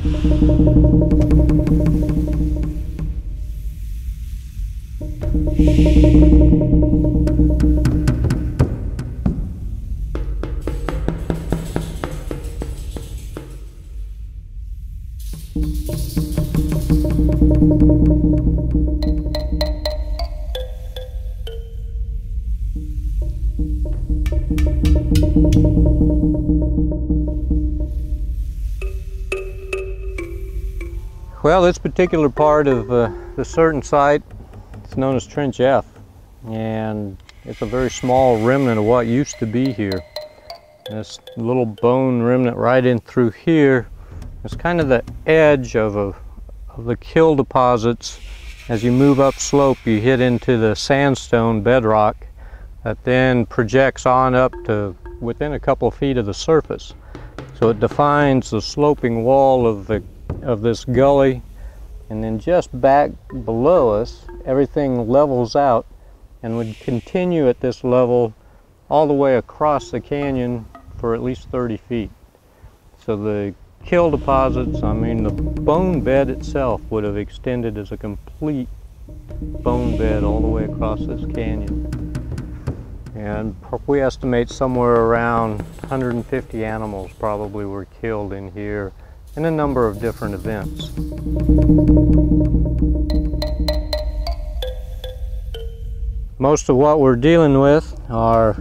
Thank Well, this particular part of uh, the certain site is known as Trench F, and it's a very small remnant of what used to be here. This little bone remnant right in through here is kind of the edge of, a, of the kill deposits. As you move up slope, you hit into the sandstone bedrock that then projects on up to within a couple of feet of the surface. So it defines the sloping wall of the of this gully and then just back below us everything levels out and would continue at this level all the way across the canyon for at least 30 feet. So the kill deposits, I mean the bone bed itself would have extended as a complete bone bed all the way across this canyon. And we estimate somewhere around 150 animals probably were killed in here in a number of different events. Most of what we're dealing with are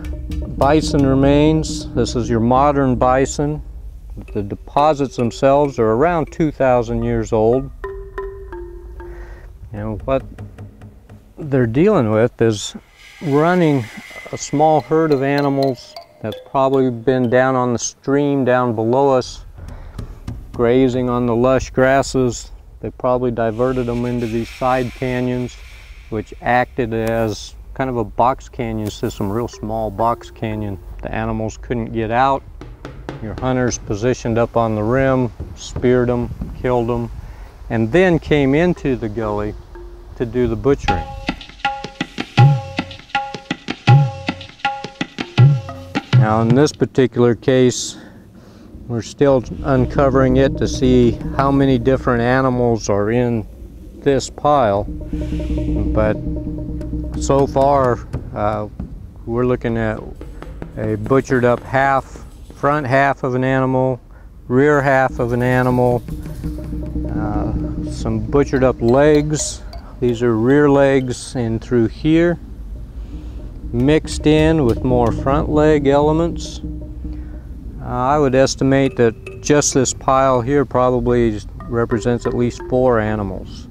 bison remains. This is your modern bison. The deposits themselves are around 2,000 years old. And what they're dealing with is running a small herd of animals that's probably been down on the stream down below us grazing on the lush grasses. They probably diverted them into these side canyons, which acted as kind of a box canyon system, real small box canyon. The animals couldn't get out. Your hunters positioned up on the rim, speared them, killed them, and then came into the gully to do the butchering. Now in this particular case, we're still uncovering it to see how many different animals are in this pile. But so far, uh, we're looking at a butchered up half, front half of an animal, rear half of an animal, uh, some butchered up legs. These are rear legs in through here, mixed in with more front leg elements. Uh, I would estimate that just this pile here probably represents at least four animals.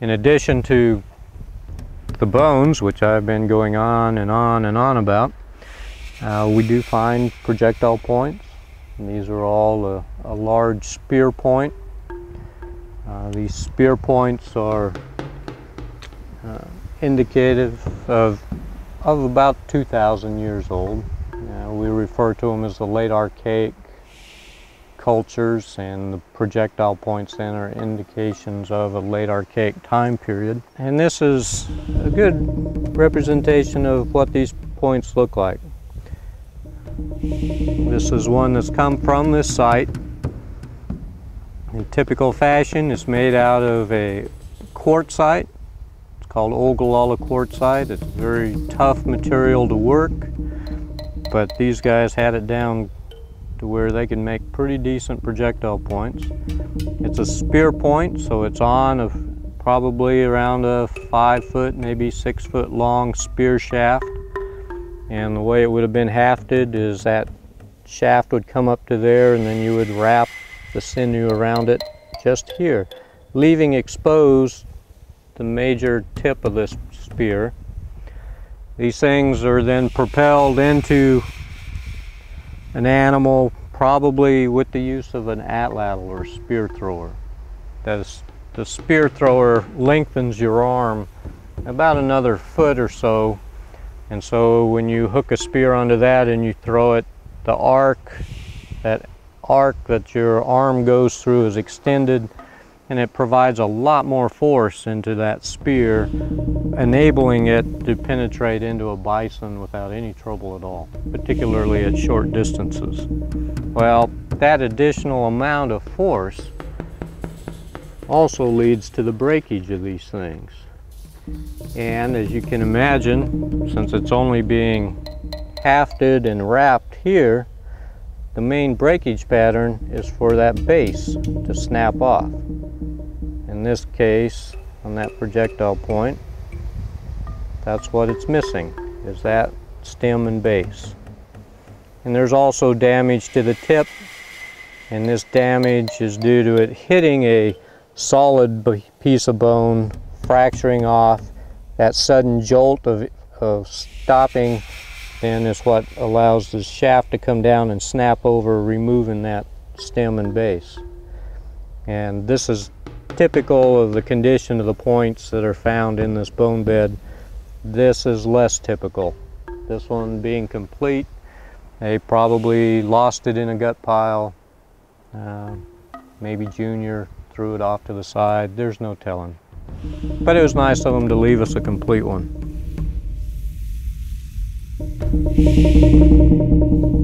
In addition to the bones, which I've been going on and on and on about, uh, we do find projectile points. And these are all a, a large spear point. Uh, these spear points are uh, indicative of, of about 2,000 years old. Uh, we refer to them as the late archaic cultures and the projectile points then are indications of a late archaic time period. And this is a good representation of what these points look like. This is one that's come from this site. In typical fashion, it's made out of a quartzite called Ogallala quartzite. It's a very tough material to work, but these guys had it down to where they can make pretty decent projectile points. It's a spear point, so it's on a probably around a five foot, maybe six foot long spear shaft. And the way it would have been hafted is that shaft would come up to there and then you would wrap the sinew around it just here, leaving exposed the major tip of this spear. These things are then propelled into an animal probably with the use of an atlatl or spear thrower. That's, the spear thrower lengthens your arm about another foot or so and so when you hook a spear onto that and you throw it, the arc, that arc that your arm goes through is extended and it provides a lot more force into that spear, enabling it to penetrate into a bison without any trouble at all, particularly at short distances. Well, that additional amount of force also leads to the breakage of these things. And as you can imagine, since it's only being hafted and wrapped here, the main breakage pattern is for that base to snap off. In this case, on that projectile point, that's what it's missing, is that stem and base. And there's also damage to the tip, and this damage is due to it hitting a solid piece of bone, fracturing off. That sudden jolt of, of stopping then is what allows the shaft to come down and snap over, removing that stem and base. And this is typical of the condition of the points that are found in this bone bed. This is less typical. This one being complete, they probably lost it in a gut pile. Uh, maybe Junior threw it off to the side. There's no telling. But it was nice of them to leave us a complete one. Thank you.